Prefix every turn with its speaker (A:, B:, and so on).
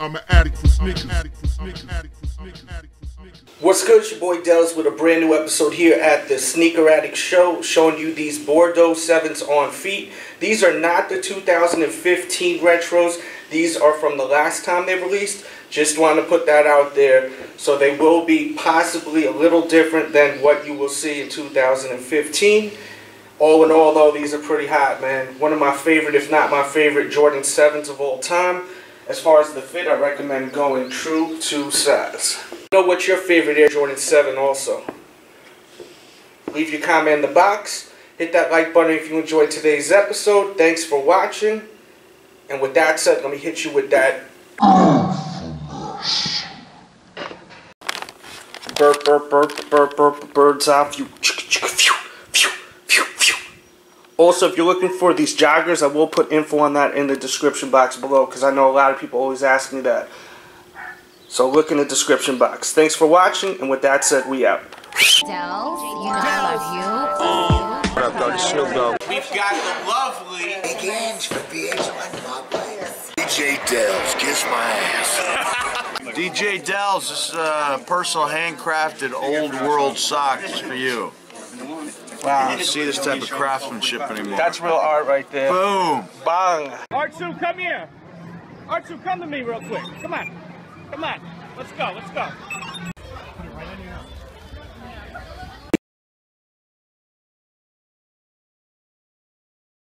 A: I'm an addict for sneakers. Addict for sneakers. Addict for sneakers. Addict for sneakers.
B: What's good? It's your boy Delz with a brand new episode here at the Sneaker Addict Show, showing you these Bordeaux 7s on feet. These are not the 2015 retros. These are from the last time they released. Just want to put that out there. So they will be possibly a little different than what you will see in 2015. All in all, though, these are pretty hot, man. One of my favorite, if not my favorite, Jordan 7s of all time. As far as the fit, I recommend going true to size. Know what's your favorite Air Jordan 7 also. Leave your comment in the box. Hit that like button if you enjoyed today's episode. Thanks for watching. And with that said, let me hit you with that. Burp, burp, burp, burp, burp, birds eye view. Also, if you're looking for these joggers, I will put info on that in the description box below because I know a lot of people always ask me that. So look in the description box. Thanks for watching, and with that said, we out.
C: Delz, you know I love you.
D: What up, dog? It's Snoop Dogg.
B: We've got the lovely
E: Begins for VH1 Broadway. DJ Delz, kiss my ass.
D: DJ Delz, this is uh, personal handcrafted old world socks for you.
B: Wow.
D: You don't see this type of craftsmanship anymore.
B: That's real art right there.
D: boom.
B: Bang.
F: Artsu, come here. Artsu, come to me real quick. Come on. Come on. Let's go. Let's go.